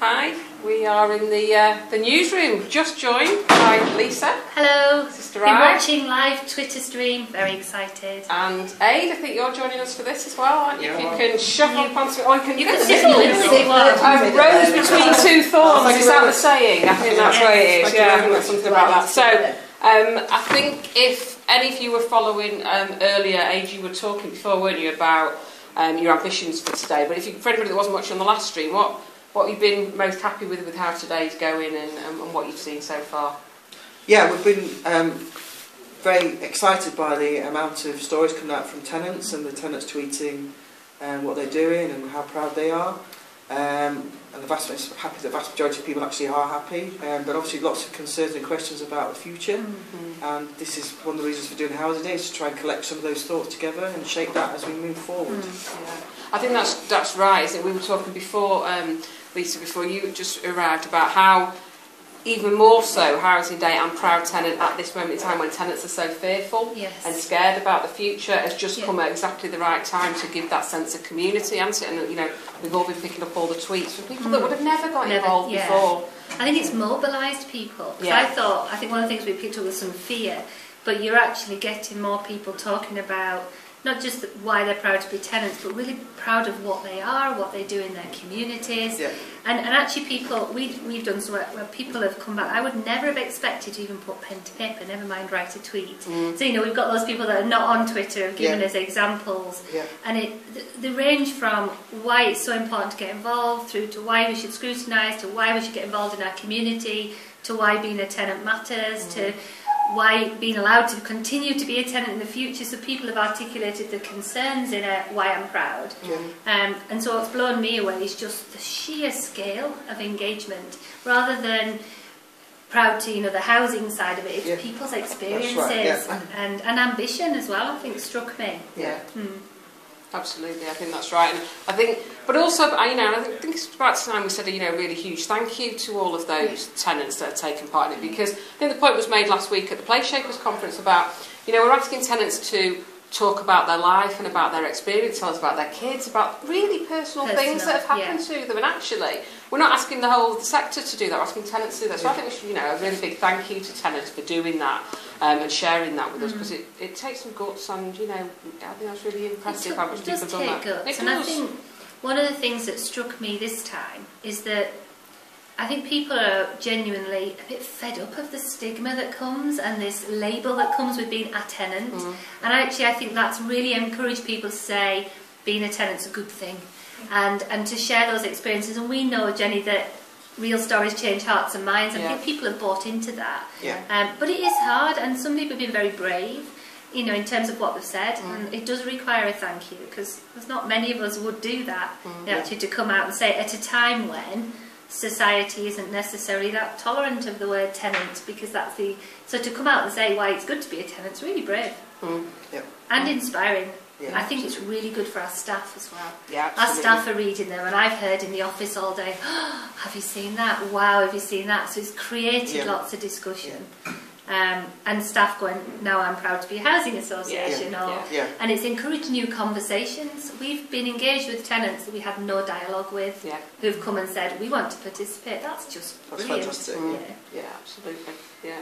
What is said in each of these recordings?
Hi, we are in the uh, the newsroom, just joined by Lisa. Hello. Sister Been Rai. watching live Twitter stream. Very excited. And Ade, I think you're joining us for this as well, aren't you? Yeah. If you can shove up onto Oh, you can, You can sit in the middle if you want. Um, rose between two thorns, is that the saying? I think that's Yes. what it is. Yeah, I think that's something about that. So, um, I think if any of you were following um, earlier, Ade, you were talking before, weren't you, about um, your ambitions for today. But if you, for anybody that wasn't watching on the last stream, what what you've been most happy with with how today's going and, um, and what you've seen so far? Yeah, we've been um, very excited by the amount of stories coming out from tenants and the tenants tweeting um, what they're doing and how proud they are. Um, and the vast, it's happy the vast majority of people actually are happy, um, but obviously lots of concerns and questions about the future. Mm -hmm. And this is one of the reasons for doing housing day is to try and collect some of those thoughts together and shape that as we move forward. Mm, yeah. I think that's that's right. That we were talking before, um, Lisa, before you just arrived about how even more so housing day and proud tenant at this moment in time when tenants are so fearful Yes. and scared about the future has just Yeah. come at exactly the right time to give that sense of community hasn't it? and you know we've all been picking up all the tweets from people that would have never got Mm. Never, involved yeah. before I think it's mobilised people Yeah. I thought, I think one of the things we picked up was some fear, but you're actually getting more people talking about not just why they're proud to be tenants, but really proud of what they are, what they do in their communities. Yeah. And, and actually people, we've, we've done some work where people have come back. I would never have expected to even put pen to paper, never mind write a tweet. Mm. So, you know, we've got those people that are not on Twitter have given Yeah. us examples. Yeah. And it, the, the range from why it's so important to get involved through to why we should scrutinise, to why we should get involved in our community, to why being a tenant matters, to mm-hmm. Why being allowed to continue to be a tenant in the future. So people have articulated the concerns in a why I'm proud. Um, and so what's blown me away is just the sheer scale of engagement rather than proud to you know the housing side of it it's Yeah. people's experiences yeah. and, and ambition as well I think struck me yeah Hmm. Absolutely, I think that's right. And I think, but also, you know, I think it's about time we said, you know, really huge thank you to all of those tenants that have taken part in it because I think the point was made last week at the Play Shapers conference about, you know, we're asking tenants to talk about their life and about their experience, tell us about their kids, about really personal, personal things that have happened yeah. to them. And actually, we're not asking the whole sector to do that, we're asking tenants to do that. So yeah. I think we should, you know, a really big thank you to tenants for doing that. Um, and sharing that with us because it, it takes some guts and you know I think that's really impressive how much people have done that. guts, It and I think one of the things that struck me this time is that I think people are genuinely a bit fed up of the stigma that comes and this label that comes with being a tenant. Mm. And actually, I think that's really encouraged people to say being a tenant's a good thing, and and to share those experiences. And we know, Jenny, that real stories change hearts and minds, I Yeah. think people have bought into that. Yeah. Um, but it is hard, and some people have been very brave, you know, in terms of what they've said, Mm. and it does require a thank you because there's not many of us would do that. Mm. Actually, to come out and say at a time when society isn't necessarily that tolerant of the word tenant, because that's the so to come out and say why it's good to be a tenant is really brave Mm. Yeah. and inspiring. Yeah. I think it's really good for our staff as well. Yeah, absolutely. Our staff are reading them, and I've heard in the office all day, have you seen that? Wow, have you seen that? So it's created Yeah. lots of discussion. Um, and staff going, now I'm proud to be a housing association, Yeah. or, Yeah. Yeah. and it's encouraged new conversations. We've been engaged with tenants that we had no dialogue with, Yeah. who've come and said, we want to participate. That's just That's brilliant. fantastic. Mm. Yeah. Yeah, absolutely. Yeah.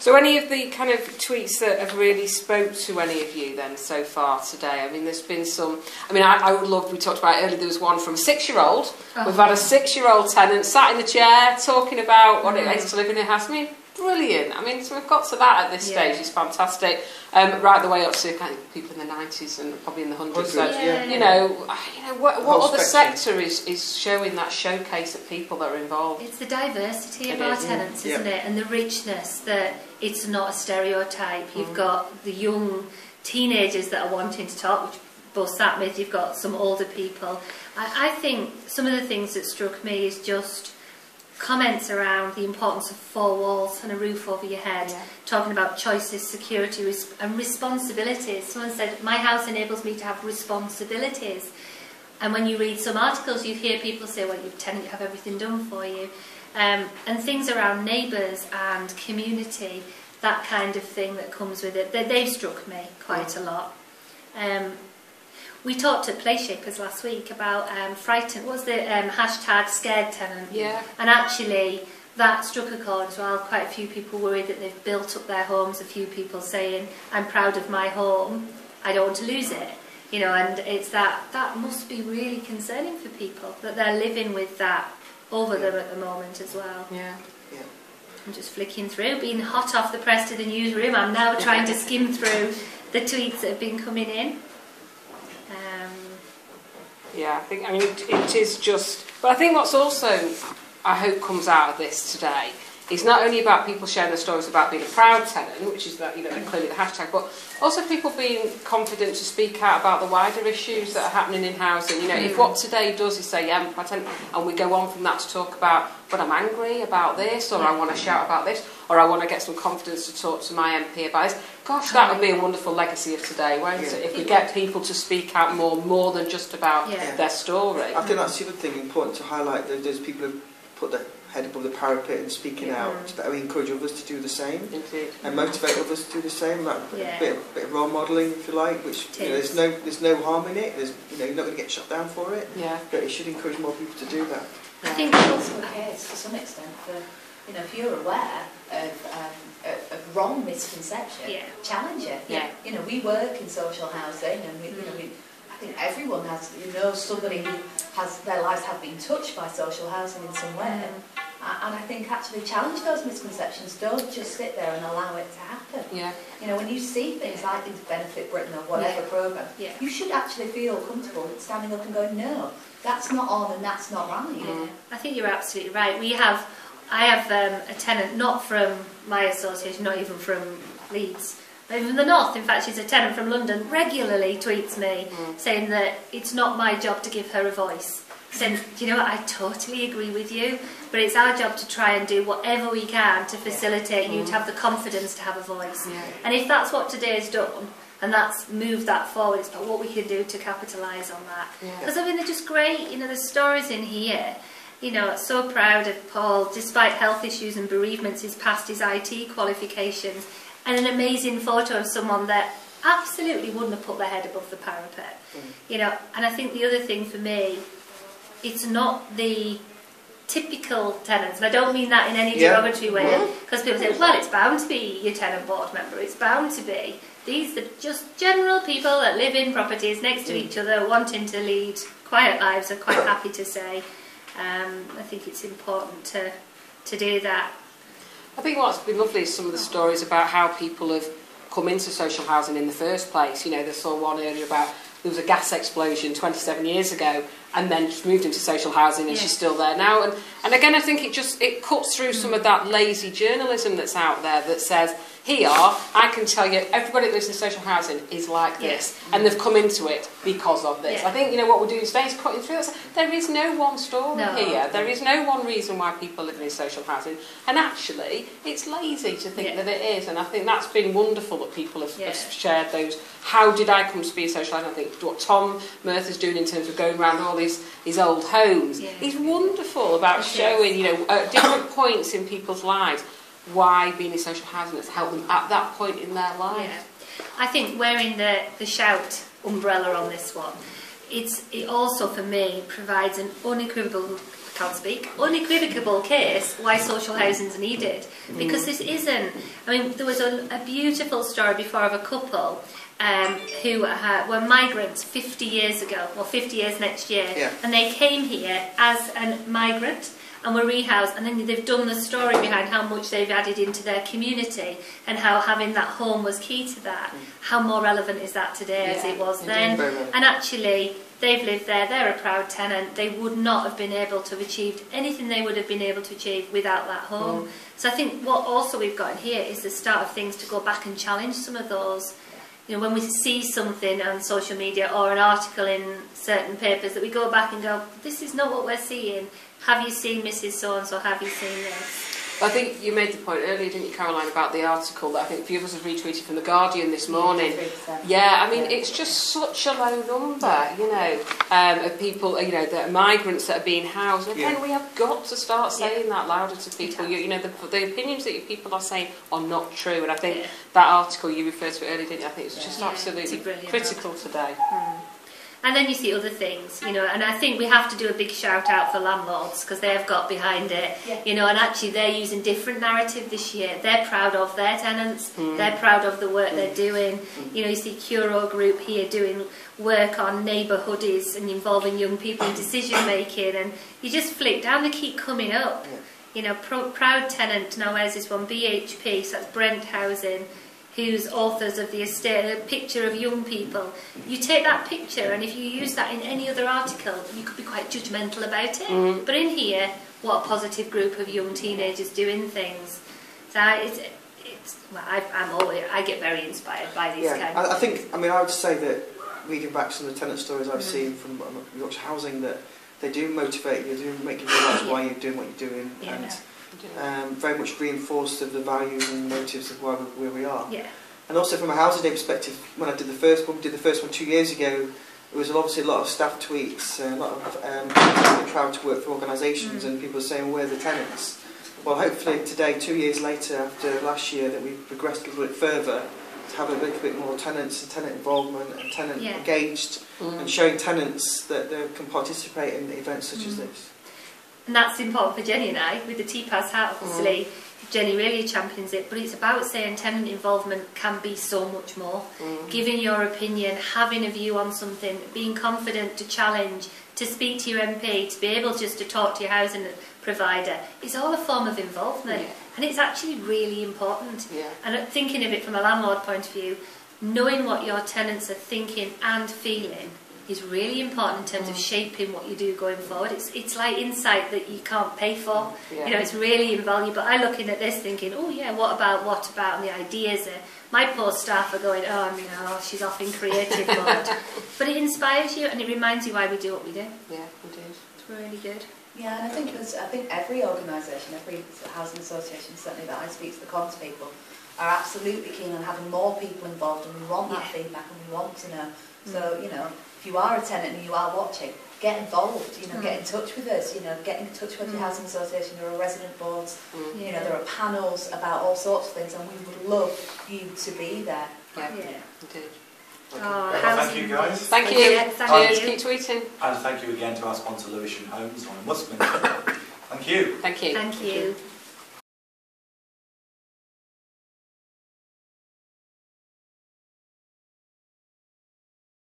So, any of the kind of tweets that have really spoke to any of you then so far today? I mean, there's been some. I mean, I, I would love. We talked about earlier. There was one from a six-year-old. Oh. We've had a six-year-old tenant sat in the chair talking about what it is to live in a house. I mean, brilliant. I mean, so we've got to that at this Yeah. stage. It's fantastic. Um, right the way up to kind of people in the 90s and probably in the hundreds. So, Hundreds, yeah. you know, you know, what, what other spectrum. sector is, is showing that showcase of people that are involved? It's the diversity of It our tenants, Yeah. isn't it? And the richness that it's not a stereotype. You've got the young teenagers that are wanting to talk, which both sat with, you've got some older people. I, I think some of the things that struck me is just comments around the importance of four walls and a roof over your head, yeah. talking about choices, security res and responsibilities. Someone said, my house enables me to have responsibilities. And when you read some articles, you hear people say, well, your tenant, you have everything done for you. Um, and things around neighbours and community, that kind of thing that comes with it, they, they've struck me quite yeah. a lot. Um, we talked at Play Shapers last week about um, frightened, what's the um, hashtag scared tenant? Yeah. And actually, that struck a chord as well. Quite a few people worried that they've built up their homes. A few people saying, I'm proud of my home, I don't want to lose it. You know, and it's that, that must be really concerning for people, that they're living with that over yeah. them at the moment as well. Yeah. yeah. I'm just flicking through, being hot off the press to the newsroom. I'm now trying to skim through the tweets that have been coming in. Yeah, I think, I mean, it, it is just, but I think what's also, I hope comes out of this today is not only about people sharing their stories about being a proud tenant, which is that, you know, clearly the hashtag, but also people being confident to speak out about the wider issues that are happening in housing. You know, if hmm. what today does is say, yeah, I'm proud tenant, and we go on from that to talk about, but I'm angry about this, or I want to shout about this, or I want to get some confidence to talk to my MP about this, gosh, that would be a wonderful legacy of today, won't Yeah. it? If we get people to speak out more, more than just about Yeah. their story. I think that's the other thing important to highlight. That those people who put their head above the parapet and speaking Yeah. out. That we encourage others to do the same Indeed. and motivate others to do the same. That Yeah. bit, of, bit of role modelling, if you like. Which you know, there's no there's no harm in it. There's you know you're not going to get shut down for it. Yeah. But it should encourage more people to do that. I think it also the case to some extent for, you know, if you're aware of, um, of, of wrong misconception, Yeah. challenge it. Yeah. You know, we work in social housing and we, you know, we, mm. I think everyone has, you know, somebody who has, their lives have been touched by social housing in some way. Mm. A- And I think actually challenge those misconceptions. Don't just sit there and allow it to happen. Yeah. You know, when you see things like these Benefit Britain or whatever programme, Yeah. you should actually feel comfortable standing up and going, no, that's not on and that's not right. Yeah, I think you're absolutely right. We have, I have um, a tenant, not from my association, not even from Leeds, but from the north. In fact, she's a tenant from London, regularly tweets me mm. saying that it's not my job to give her a voice. Saying, you know what, I totally agree with you, but it's our job to try and do whatever we can to facilitate yeah. you mm. to hmm. have the confidence to have a voice. Yeah. And if that's what today's done, and that's moved that forward, it's about what we can do to capitalise on that. Because yeah. I mean, they're just great, you know, there's stories in here You know, so proud of Paul. Despite health issues and bereavements, he's passed his IT qualifications, and an amazing photo of someone that absolutely wouldn't have put their head above the parapet. Mm. You know, and I think the other thing for me, it's not the typical tenants, and I don't mean that in any Yeah. derogatory way, because people say, well, it's bound to be your tenant board member, it's bound to be. These are just general people that live in properties next to mm. each other, wanting to lead quiet lives, I'm quite happy to say. um, I think it's important to, to do that. I think what's been lovely is some of the stories about how people have come into social housing in the first place. You know, there's saw one earlier about there was a gas explosion 27 years ago and then just moved into social housing and yeah. she's still there now and and again I think it just it cuts through mm. some of that lazy journalism that's out there that says here, I can tell you, everybody that lives in social housing is like this, and they've come into it because of this. Yeah. I think, you know, what we're doing today is cutting through that. There is no one story No. here. There is no one reason why people live in social housing. And actually, it's lazy to think Yeah. that it is. And I think that's been wonderful that people have, have shared those. How did I come to be a social housing? I think what Tom Murtha's doing in terms of going around all these, these old homes is wonderful about showing, you know, at different points in people's lives why being in social housing has helped them at that point in their life. Yeah. I think wearing the, the shout umbrella on this one, it's it also for me provides an unequivocal I can't speak unequivocal case why social housing is needed because this isn't. I mean, there was a, a beautiful story before of a couple. Um, who uh, were migrants 50 years ago, or 50 years next year, Yeah. and they came here as a migrant and were rehoused. And then they've done the story behind how much they've added into their community and how having that home was key to that. Mm. how more relevant is that today yeah, as it was then? And actually they've lived there. They're a proud tenant. They would not have been able to have achieved anything they would have been able to achieve without that home. Mm. so i think what also we've got in here is the start of things to go back and challenge some of those you know, when we see something on social media or an article in certain papers that we go back and go, this is not what we're seeing. Have you seen Mrs. So-and-so? Have you seen this? I think you made the point earlier, didn't you, Caroline, about the article that I think a few of us have retweeted from The Guardian this morning. Yeah, I mean, it's just such a low number, you know, um, of people, you know, the migrants that are being housed. Again, yeah. we have got to start saying yeah. that louder to people. You, you know, the, the opinions that people are saying are not true. And I think yeah. that article you referred to earlier, didn't you? I think it's just yeah. absolutely it's critical article. today. Mm. And then you see other things, you know, and I think we have to do a big shout out for landlords because they have got behind it, Yeah. you know, and actually they're using different narrative this year. They're proud of their tenants, hmm. they're proud of the work they're hmm. doing. You know, you see Curo Group here doing work on neighbourhoodies and involving young people in decision making, and you just flick down, they keep coming up. Yeah. You know, pro- proud tenant, now where's this one? BHP, so that's Brent Housing who's authors of the estate, a picture of young people. You take that picture, and if you use that in any other article, you could be quite judgmental about it. But in here, what a positive group of young teenagers doing things. So it's, it's well, I, I'm always, I get very inspired by these Yeah, kind I, I think, I mean, I would say that reading back some of the tenant stories I've Mm. seen from um, Yorkshire Housing, that they do motivate you, they do make you realise why you're doing what you're doing, Yeah. and um, very much reinforced of the values and motives of why we, where we are. Yeah, And also from a housing day perspective, when I did the first one, we did the first one two years ago, there was obviously a lot of staff tweets, uh, a lot of um, people were proud to work for organisations Mm. and people saying, where are the tenants? Well, hopefully today, two years later, after last year, that we've progressed a little bit further to have a little bit more tenants and tenant involvement and tenant Yeah. engaged Mm. and showing tenants that they can participate in events such as Mm. this. And that's important for Jenny and I, with the tea pass hat, obviously. Mm. Jenny really champions it, but it's about saying tenant involvement can be so much more. Mm. Giving your opinion, having a view on something, being confident to challenge, to speak to your MP, to be able just to talk to your housing provider. It's all a form of involvement yeah. and it's actually really important. Yeah. And thinking of it from a landlord point of view, knowing what your tenants are thinking and feeling is really important in terms of mm. shaping what you do going forward. It's, it's like insight that you can't pay for. Yeah. You know, it's really invaluable. I'm looking at this thinking, oh yeah, what about, what about, and the ideas are, my poor staff are going, oh, you know, she's off in creative mode. But it inspires you and it reminds you why we do what we do. Yeah, indeed. It's really good. Yeah, and I think it was, I think every organisation, every housing association, certainly that I speak to the Cons people, are absolutely keen on having more people involved, and we want that Yeah. feedback, and we want to know. Mm. So you know, if you are a tenant and you are watching, get involved. You know, get in touch with us. You know, get in touch with your Mm. housing association. There are resident boards. Mm. You know, there are panels about all sorts of things, and we would love you to be there. Yeah, Yeah. indeed. Oh, Well, thank you, guys. Thank Thank you. you. Thank Cheers. you. Keep tweeting. And thank you again to our sponsor Lewisham Homes. I must mention. Thank you. Thank you. Thank you.